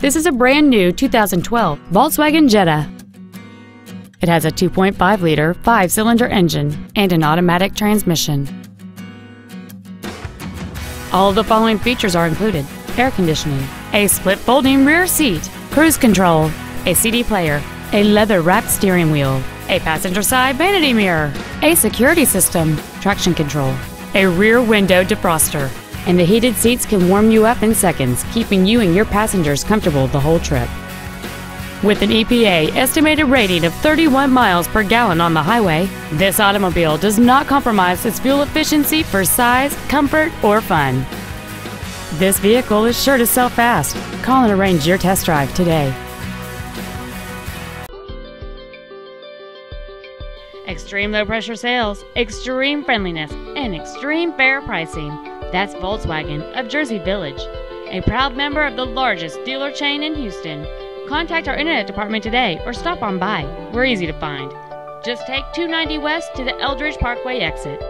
This is a brand new 2012 Volkswagen Jetta. It has a 2.5 liter, five cylinder engine and an automatic transmission. All of the following features are included air conditioning, a split folding rear seat, cruise control, a CD player, a leather wrapped steering wheel, a passenger side vanity mirror, a security system, traction control, a rear window defroster, and the heated seats can warm you up in seconds, keeping you and your passengers comfortable the whole trip. With an EPA estimated rating of 31 miles per gallon on the highway, this automobile does not compromise its fuel efficiency for size, comfort, or fun. This vehicle is sure to sell fast. Call and arrange your test drive today. Extreme low pressure sales, extreme friendliness, and extreme fair pricing. That's Volkswagen of Jersey Village, a proud member of the largest dealer chain in Houston. Contact our internet department today or stop on by. We're easy to find. Just take 290 West to the Eldridge Parkway exit.